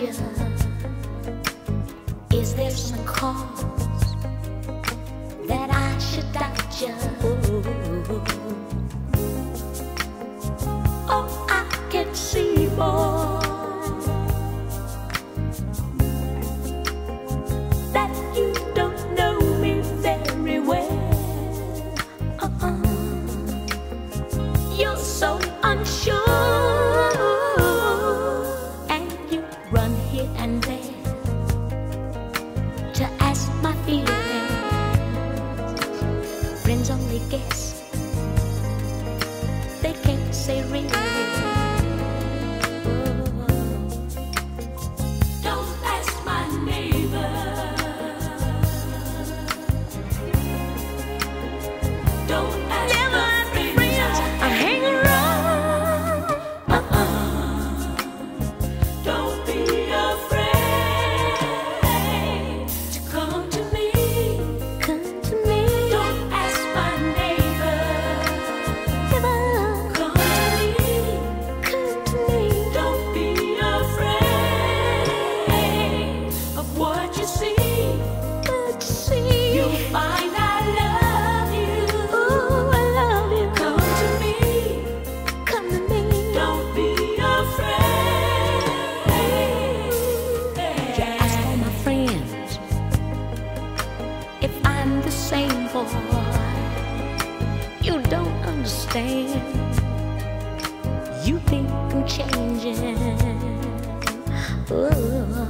Is there some cause that I should you? Oh, I can see, boy, that you don't know me very well. Uh-uh. You're so unsure, and there to ask my feelings. Friends only guess, they can't say really. understand. You think I'm changing. Oh.